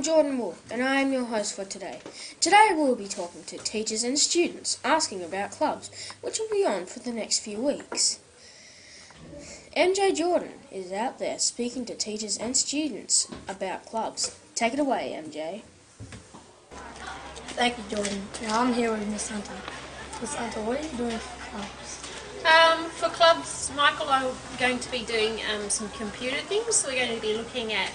I'm Jordan Wolf, and I am your host for today. Today we'll be talking to teachers and students, asking about clubs, which will be on for the next few weeks. MJ Jordan is out there speaking to teachers and students about clubs. Take it away, MJ. Thank you, Jordan. Now I'm here with Miss Hunter. Miss Hunter, what are you doing for clubs? Um, for clubs, Michael, I'm going to be doing um, some computer things. We're going to be looking at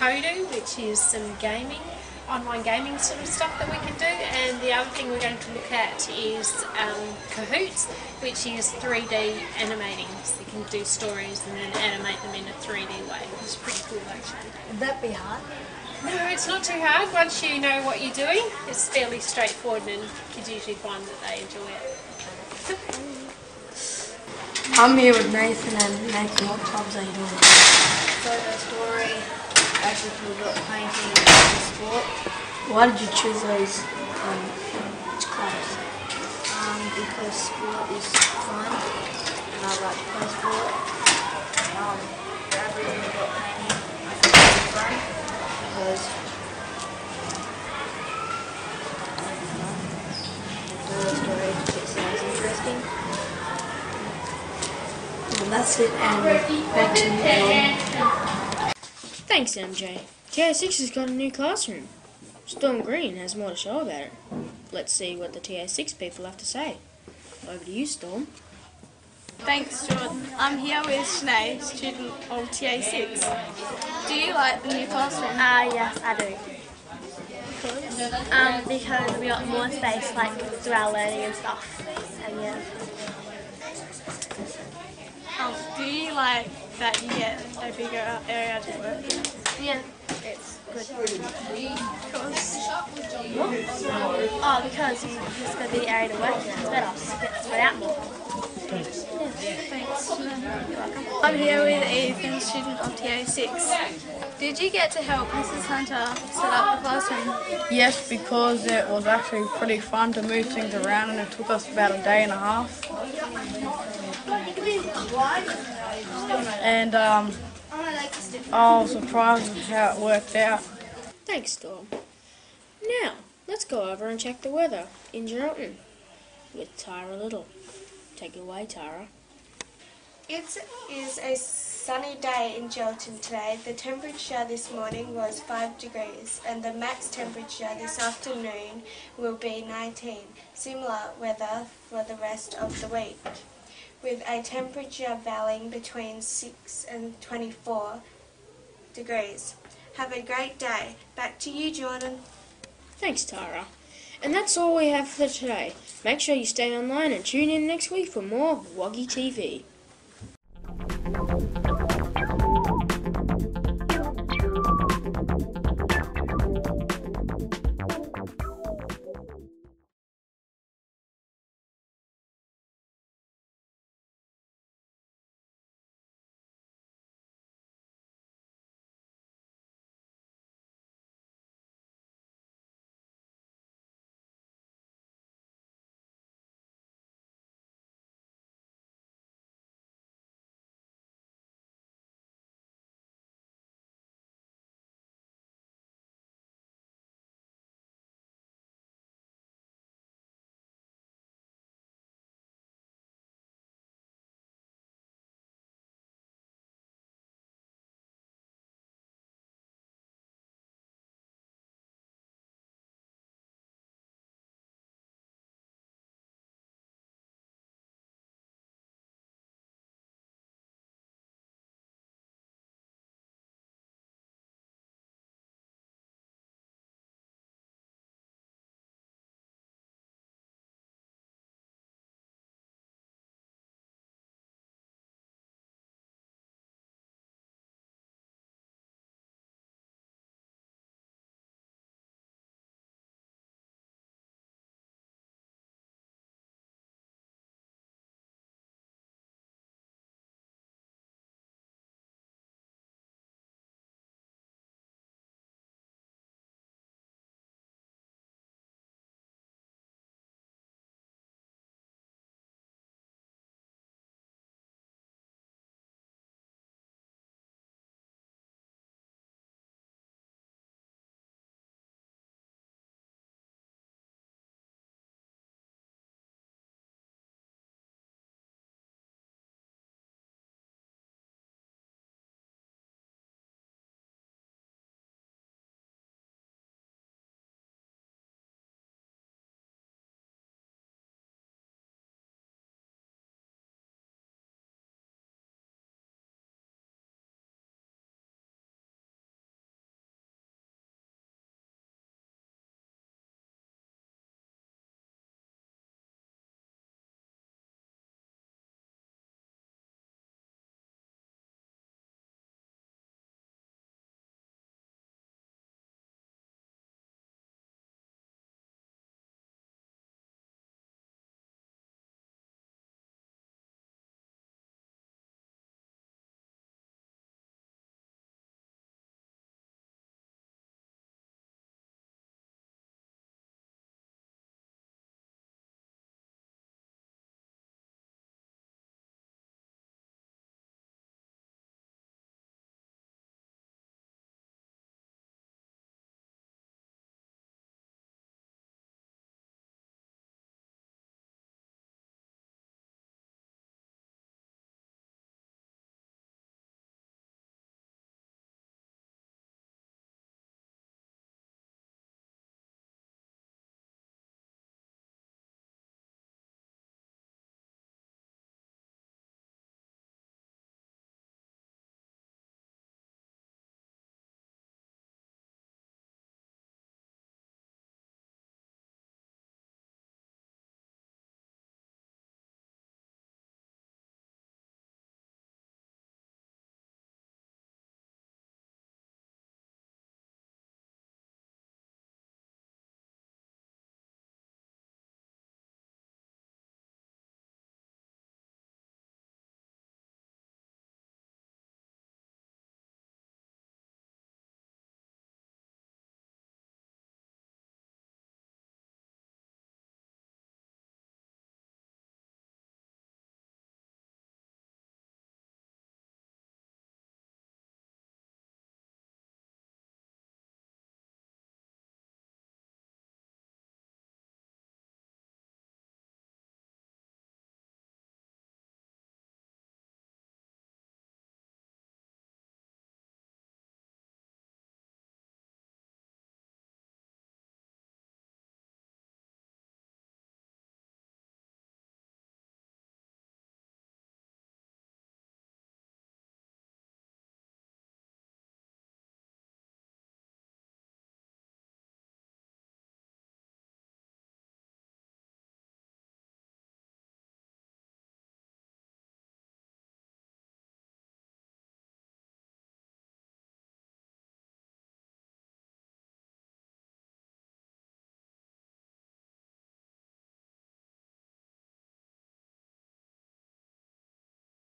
Kodu, which is some gaming, online gaming sort of stuff that we can do. And the other thing we're going to look at is um, Kahootz, which is 3D animating. So you can do stories and then animate them in a 3D way. It's pretty cool actually. Would that be hard? No, it's not too hard. Once you know what you're doing, it's fairly straightforward and kids usually find that they enjoy it. I'm here with Nathan and Nathan, what clubs are you doing? photo story, actually for painting and sport, Why did you choose those um, clubs? um, because sport is fun and I like to play sport. Um, Bradley and got painting, I think it's fun because photo story it sounds interesting. Well, that's it, and back to you. Thanks, MJ. TA6 has got a new classroom. Storm Green has more to show about it. Let's see what the TA6 people have to say. Over to you, Storm. Thanks, Jordan. I'm here with Sinead, student of TA6. Do you like the new classroom? Uh, yes, I do. Um, because we got more space like through our learning and stuff. And yeah. Um, do you like that you get a bigger area to work in? Yeah, it's good. Because Oh, because you just got the area to work in. It's better. You get spread out more. thanks. I'm here with Ethan, student of TA6. Did you get to help Mrs. Hunter set up the classroom? Yes, because it was actually pretty fun to move things around and it took us about a day and a half. And um, I was surprised with how it worked out. Thanks, Storm. Now, let's go over and check the weather in Geraldton with Tara Little. Take it away, Tara. It is a sunny day in Geraldton today. The temperature this morning was 5 degrees and the max temperature this afternoon will be 19. Similar weather for the rest of the week with a temperature varying between 6 and 24 degrees. Have a great day. Back to you, Jordan. Thanks, Tara. And that's all we have for today. Make sure you stay online and tune in next week for more Waggy TV.